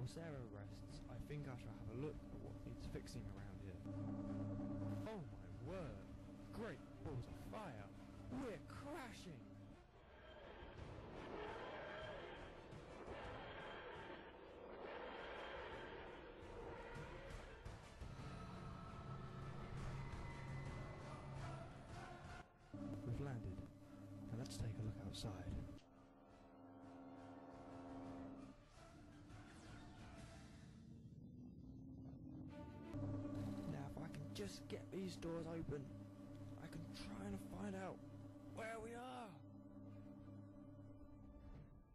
While Sarah rests, I think I shall have a look at what needs fixing around here. Oh my word! Great balls of fire! We're crashing! We've landed. Now let's take a look outside. Just get these doors open, I can try and find out where we are.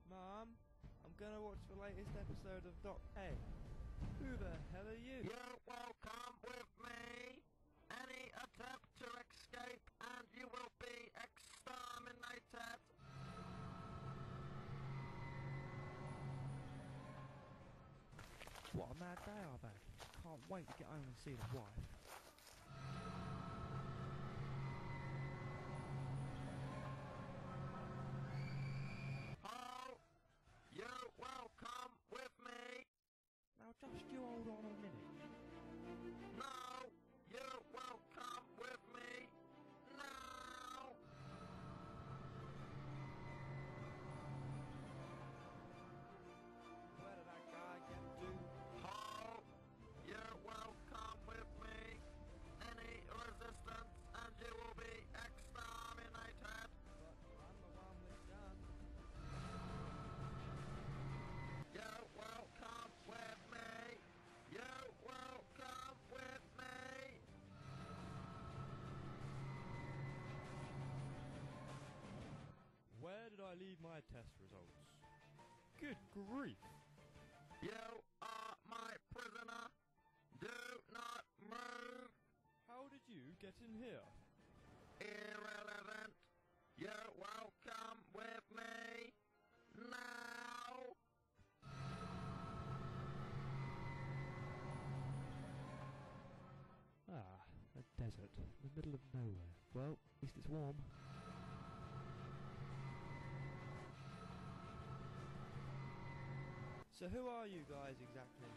Mom, I'm gonna watch the latest episode of Doc A. Who the hell are you? You will come with me. Any attempt to escape and you will be exterminated. What a mad day I've had. Can't wait to get home and see the wife. Just you hold on a minute. Test results? Good grief! You are my prisoner. Do not move. How did you get in here? Irrelevant. You will come with me. Now. Ah, a desert in the middle of nowhere. Well, at least it's warm. So who are you guys exactly?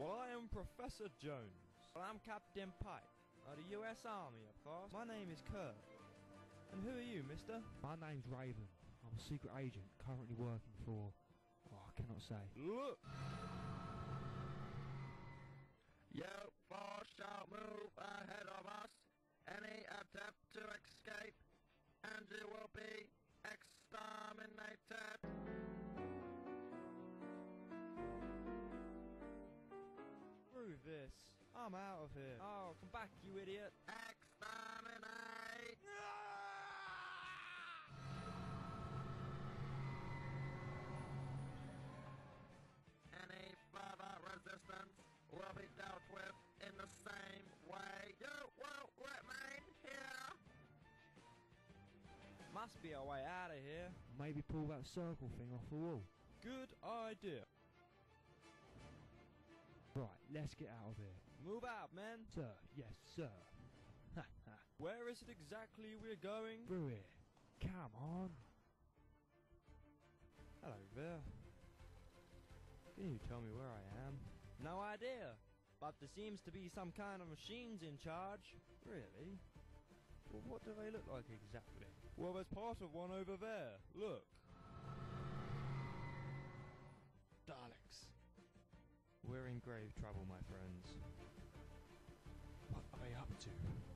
Well, I am Professor Jones. Well, I'm Captain Pike of the U.S. Army, of course. My name is Kurt. And who are you, mister? My name's Raven. I'm a secret agent currently working for... Oh, I cannot say. Look! You four shall move ahead of this. I'm out of here. Oh, come back, you idiot. Exterminate. Any further resistance will be dealt with in the same way. You will remain here. Must be a way out of here. Maybe pull that circle thing off the wall. Good idea. Right, let's get out of here. Move out, man. Sir, yes, sir. Where is it exactly we're going? Through here. Come on. Hello there. Can you tell me where I am? No idea. But there seems to be some kind of machines in charge. Really? Well, what do they look like exactly? Well, there's part of one over there. Look. Daleks. We're in grave trouble, my friends. What are they up to?